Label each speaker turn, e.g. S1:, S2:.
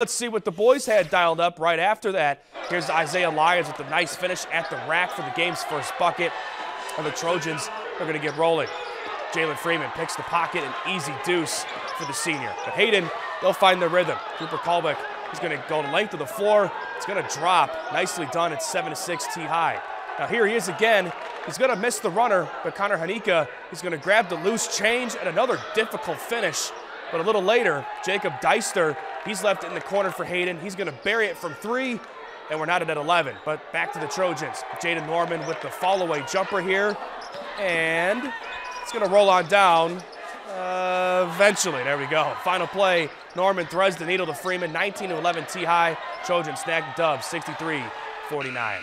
S1: Let's see what the boys had dialed up right after that. Here's Isaiah Lyons with a nice finish at the rack for the game's first bucket. And the Trojans are going to get rolling. Jalen Freeman picks the pocket, an easy deuce for the senior. But Hayden, they'll find their rhythm. Cooper Kalbeck is going to go the length of the floor. It's going to drop. Nicely done. It's 7 to 6 T high. Now here he is again. He's going to miss the runner, but Connor Hanika is going to grab the loose change and another difficult finish. But a little later, Jacob Deister He's left it in the corner for Hayden. He's going to bury it from three, and we're not at 11. But back to the Trojans. Jaden Norman with the fall-away jumper here, and it's going to roll on down. Uh, eventually, there we go. Final play. Norman threads the needle to Freeman, 19 to 11 T high. Trojans snag dub, 63 49.